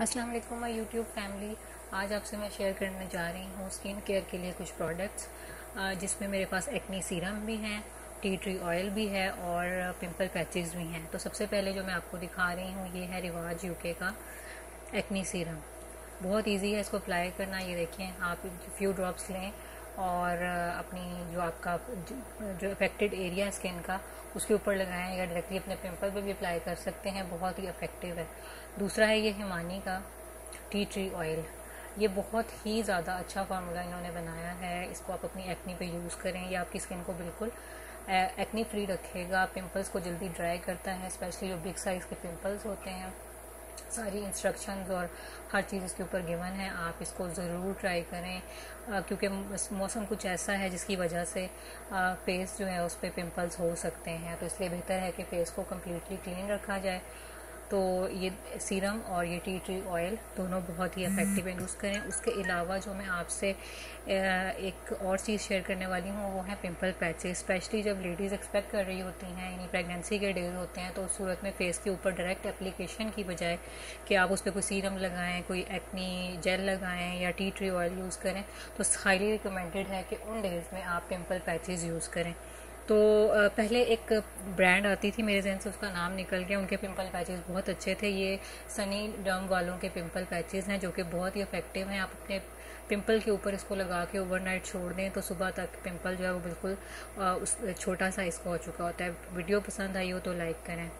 अस्सलाम वालेकुम my YouTube family आज आपसे मैं शेयर करने जा रही हूँ स्किन केयर के लिए कुछ प्रोडक्ट्स जिसमें मेरे पास एक्नी सीरम भी हैं टी ट्री ऑयल भी है और पिंपल पैचेस भी हैं। तो सबसे पहले जो मैं आपको दिखा रही हूँ, ये है रिवाज यूके का एक्नी सीरम बहुत इजी है इसको अप्लाई करना। ये देखें आप फ्यू ड्रॉप्स लें और अपनी जो आपका, जो अफेक्टेड एरिया है स्किन का, उसके ऊपर लगाएँ या डायरेक्टली अपने पिंपल पे भी अप्लाई कर सकते हैं, बहुत ही इफ़ेक्टिव है। दूसरा है ये हिमानी का टी ट्री ऑयल ये बहुत ही ज़्यादा अच्छा फार्मूला इन्होंने बनाया है। इसको आप अपनी एक्नी पे यूज़ करें, ये आपकी स्किन को बिल्कुल एक्नी फ्री रखेगा। पिंपल्स को जल्दी ड्राई करता है स्पेशली जो बिग साइज़ के पिंपल्स होते हैं। सारी इंस्ट्रक्शंस और हर चीज़ इसके ऊपर गिवन है, आप इसको ज़रूर ट्राई करें। क्योंकि मौसम कुछ ऐसा है जिसकी वजह से फेस जो है उस पर पिम्पल्स हो सकते हैं। तो इसलिए बेहतर है कि फेस को कम्प्लीटली क्लीन रखा जाए। तो ये सीरम और ये टी ट्री ऑयल दोनों बहुत ही इफ़ेक्टिव है यूज़ करें। उसके अलावा जो मैं आपसे एक और चीज़ शेयर करने वाली हूँ वो है पिंपल पैचेस स्पेशली जब लेडीज़ एक्सपेक्ट कर रही होती हैं यानी प्रेगनेंसी के डेज़ होते हैं तो उस सूरत में फेस के ऊपर डायरेक्ट एप्लीकेशन की बजाय कि आप उस पर कोई सीरम लगाएँ कोई एक्नी जेल लगाएँ या टी ट्री ऑयल यूज़ करें तो हाईली रिकमेंडेड है कि उन डेज़ में आप पिम्पल पैचेज़ यूज़ करें। तो पहले एक ब्रांड आती थी मेरे जहन से, उसका नाम निकल गया। उनके पिंपल पैचेस बहुत अच्छे थे। ये सनी डम वालों के पिंपल पैचेस हैं, जो कि बहुत ही इफ़ेक्टिव हैं। आप अपने पिंपल के ऊपर इसको लगा के ओवरनाइट छोड़ दें तो सुबह तक पिंपल जो है वो बिल्कुल उस छोटा सा इसको हो चुका होता है। वीडियो पसंद आई हो तो लाइक करें।